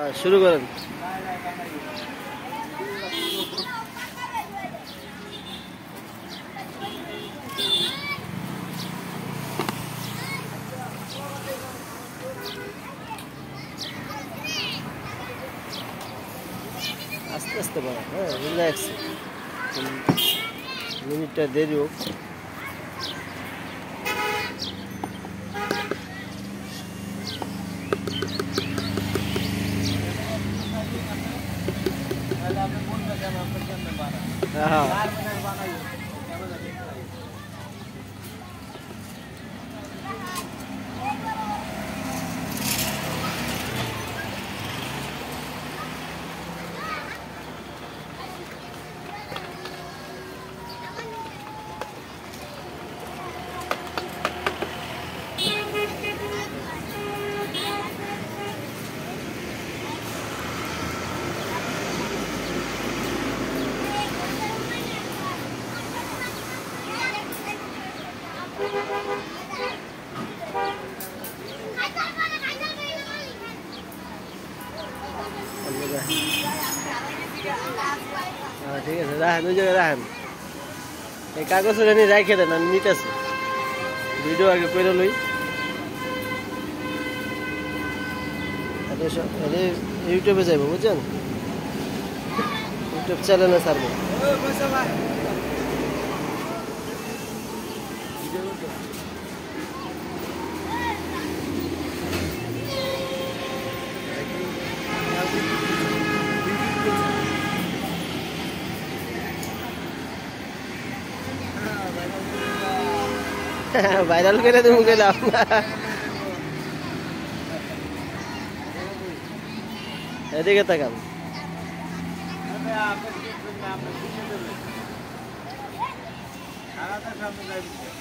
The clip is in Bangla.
হ্যাঁ, শুরু করেন। আস্তে আস্তে বাড়া হ্যাঁ রিল্যাক্স মিনিটটা দেরি হোক। হ্যাঁ ঠিক আছে, রাখেন, ওই জায়গায় রাখেন। এই কাগজ নিয়ে রাখে দেন, আমি নিতেছি। ভিডিও আগে করে লই। ইউটিউবে যাইব, বুঝছেন? ইউটিউব চ্যানেলে ছাড়বো। ভাইরাল করে দেবো গেলাম এদিকে তাকান। সামনে